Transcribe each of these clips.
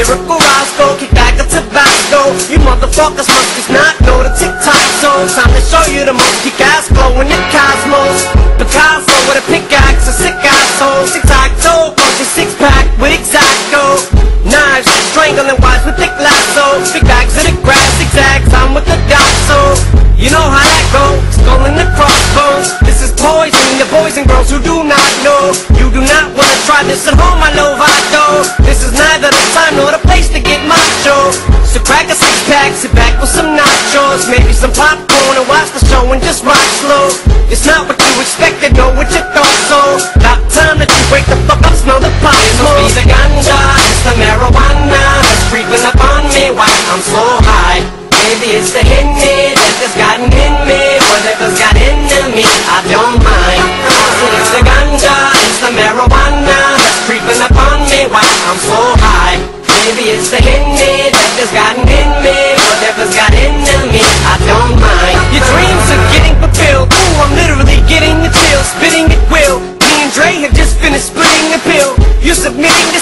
Lyrical Roscoe, kick back a tobacco. You motherfuckers must just not know the TikTok zone Time to show you the monkey guys glowing the cosmos. Picasso with a pickaxe, a sick asshole. Tic-tac-toe, cause six-pack with X-Acto Knives, strangling wives with thick lasso. Big bags of the grass, zigzags, I'm with the doxo You know how that go, skull in the crossbones. This is poison, the boys and girls who do not know. You do not wanna try this at home, I know I maybe some popcorn and watch the show and just rock slow. It's not what you expected, know what you thought so.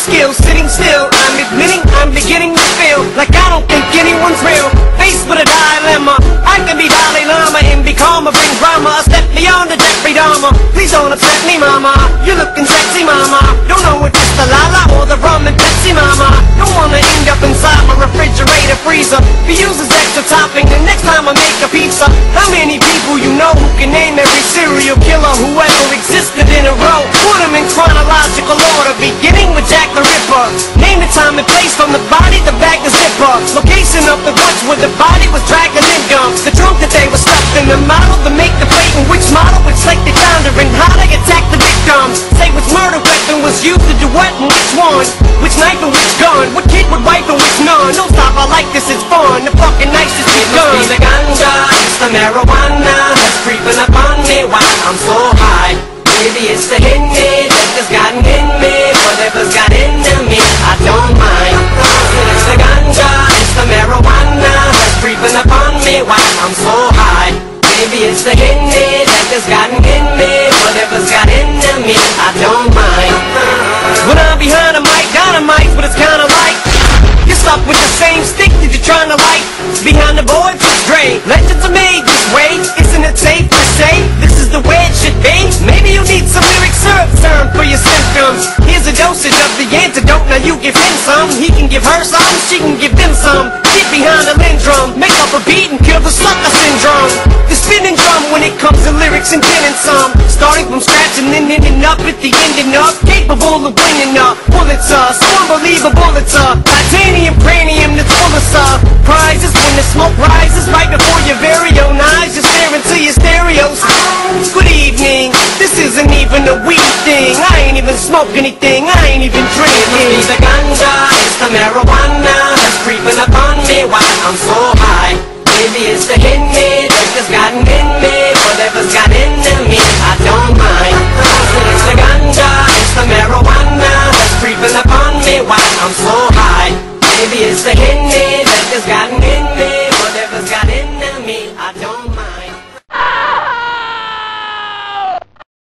Skills, sitting still. I'm admitting I'm beginning to feel like I don't think anyone's real. Faced with a dilemma, I can be Dalai Lama and be calmer, bring drama, step beyond the Jeffrey Dahmer. Please don't upset me, mama. You're looking sexy, mama. Don't know if it's the Lala or the rum and Pepsi, mama. Don't wanna end up inside my refrigerator freezer. Be used as extra topping the next time I make a pizza. How many people you know who can name every serial killer who ever existed in a row? Put them in chronological Name the time and place from the body, the bag, the zipper. Location of the woods where the body was dragging in gums. The trunk that they were stuffed in, the model to make the plate, and which model, which like the found her, and how they attack the victims. Say which murder weapon was used to do what and which one. Which knife and which gun. What kid would wipe and which none. Don't stop, I like this, it's fun. The fucking just begun. Must be the ganja, it's the marijuana Dre. Legends are made this way. Isn't it safe to say this is the way it should be? Maybe you need some lyric syrup serum for your symptoms. Here's a dosage of the antidote. Now you give him some. He can give her some. She can give them some. Get behind the lindrum. Make up a beat and kill the sucker syndrome. The spinning drum when it comes to lyrics and penning some. Starting from scratch and then ending up at the ending up. Capable of winning up. Pulitzer, so unbelievable it's a titanium cranium this isn't even a weed thing. I ain't even smoke anything, I ain't even drinking. It's the ganja, it's the marijuana that's creeping up on me while I'm so high. Maybe it's the Henny that has gotten in me, whatever's got into me, I don't mind. It's the ganja, it's the marijuana that's creeping up on me while I'm so high. Maybe it's the Henny that has gotten me.